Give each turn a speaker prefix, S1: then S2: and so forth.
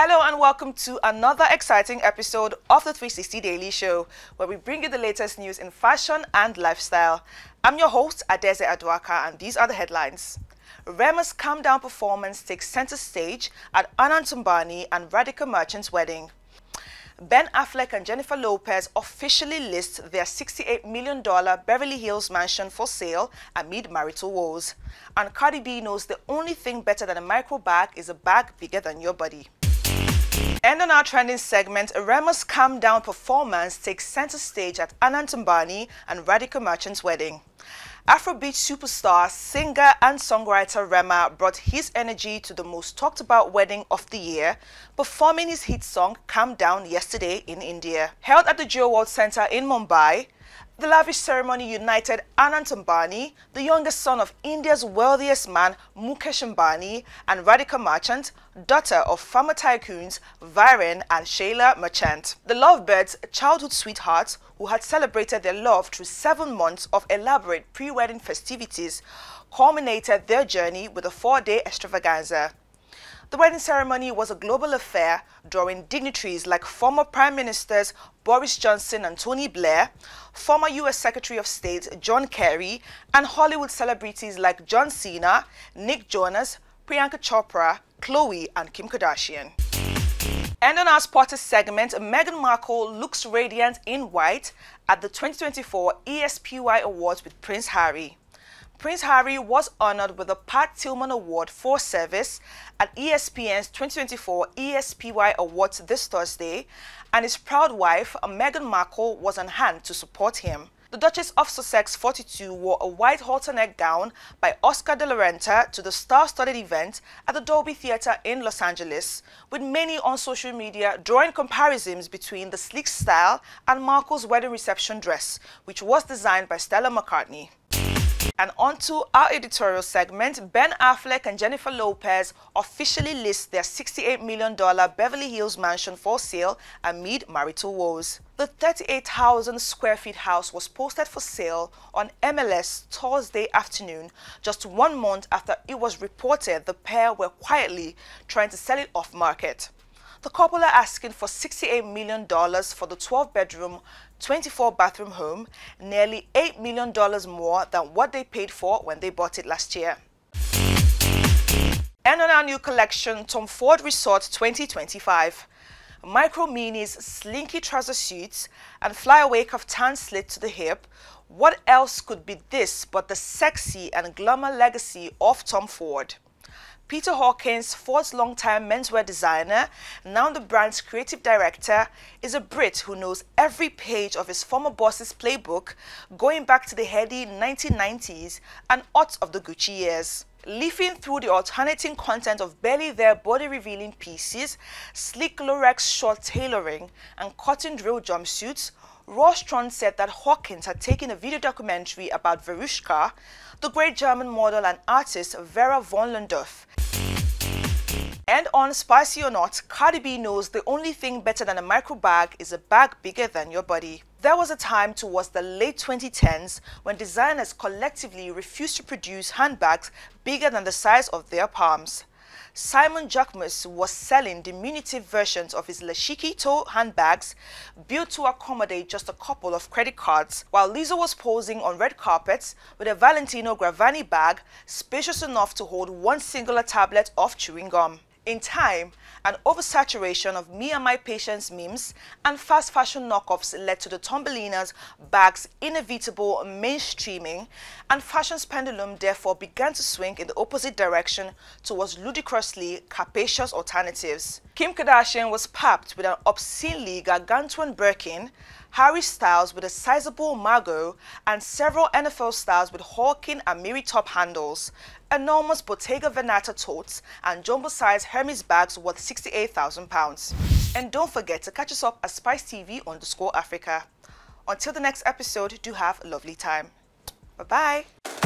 S1: Hello and welcome to another exciting episode of the 360 Daily Show, where we bring you the latest news in fashion and lifestyle. I'm your host, Adeze Adwaka, and these are the headlines. Rema's Calm Down performance takes center stage at Anant Ambani and Radhika Merchant's wedding. Ben Affleck and Jennifer Lopez officially list their $68 million Beverly Hills mansion for sale amid marital woes. And Cardi B knows the only thing better than a micro bag is a bag bigger than your body. And on our trending segment, Rema's Calm Down performance takes center stage at Anant Ambani and Radhika Merchant's wedding. Afrobeat superstar, singer and songwriter Rema brought his energy to the most talked about wedding of the year, performing his hit song Calm Down yesterday in India. Held at the Jio World Center in Mumbai, the lavish ceremony united Anant Ambani, the youngest son of India's wealthiest man Mukesh Ambani, and Radhika Merchant, daughter of pharma tycoons Viren and Shaila Merchant. The lovebirds, childhood sweethearts who had celebrated their love through seven months of elaborate pre-wedding festivities, culminated their journey with a four-day extravaganza. The wedding ceremony was a global affair, drawing dignitaries like former Prime Ministers Boris Johnson and Tony Blair, former U.S. Secretary of State John Kerry, and Hollywood celebrities like John Cena, Nick Jonas, Priyanka Chopra, Khloe, and Kim Kardashian. And on our sports segment, Meghan Markle looks radiant in white at the 2024 ESPY Awards with Prince Harry. Prince Harry was honored with the Pat Tillman Award for service at ESPN's 2024 ESPY Awards this Thursday, and his proud wife, Meghan Markle, was on hand to support him. The Duchess of Sussex 42 wore a white halter-neck gown by Oscar de la Renta to the star-studded event at the Dolby Theatre in Los Angeles, with many on social media drawing comparisons between the sleek style and Markle's wedding reception dress, which was designed by Stella McCartney. And onto our editorial segment, Ben Affleck and Jennifer Lopez officially list their $68 million Beverly Hills mansion for sale amid marital woes. The 38,000 square feet house was posted for sale on MLS Thursday afternoon, just one month after it was reported the pair were quietly trying to sell it off market. The couple are asking for $68 million for the 12-bedroom, 24-bathroom home, nearly $8 million more than what they paid for when they bought it last year. And on our new collection, Tom Ford Resort 2025. Micro Minis, slinky trouser suits, and flyaway kaftan slit to the hip. What else could be this but the sexy and glamour legacy of Tom Ford? Peter Hawkins, Ford's longtime menswear designer, now the brand's creative director, is a Brit who knows every page of his former boss's playbook, going back to the heady 1990s and aught of the Gucci years. Leafing through the alternating content of barely there body-revealing pieces, sleek Lurex short tailoring, and cotton drill jumpsuits, Rostron said that Hawkins had taken a video documentary about Veruschka, the great German model and artist Vera von Lehndorff, and on Spicy or Not, Cardi B knows the only thing better than a micro bag is a bag bigger than your body. There was a time towards the late 2010s when designers collectively refused to produce handbags bigger than the size of their palms. Simon Jacquemus was selling diminutive versions of his Le Chiquito handbags built to accommodate just a couple of credit cards, while Lizzo was posing on red carpets with a Valentino Garavani bag spacious enough to hold one singular tablet of chewing gum. In time, an oversaturation of me and my patients memes and fast fashion knockoffs led to the Thumbelina's bag's inevitable mainstreaming and fashion's pendulum therefore began to swing in the opposite direction towards ludicrously capacious alternatives. Kim Kardashian was papped with an obscenely gargantuan Birkin Harry Styles with a sizable Margaux, and several NFL stars with Hawking and Miri top handles, enormous Bottega Veneta totes, and jumbo-sized Hermes bags worth £68,000. And don't forget to catch us up at Spice TV underscore Africa. Until the next episode, do have a lovely time. Bye-bye.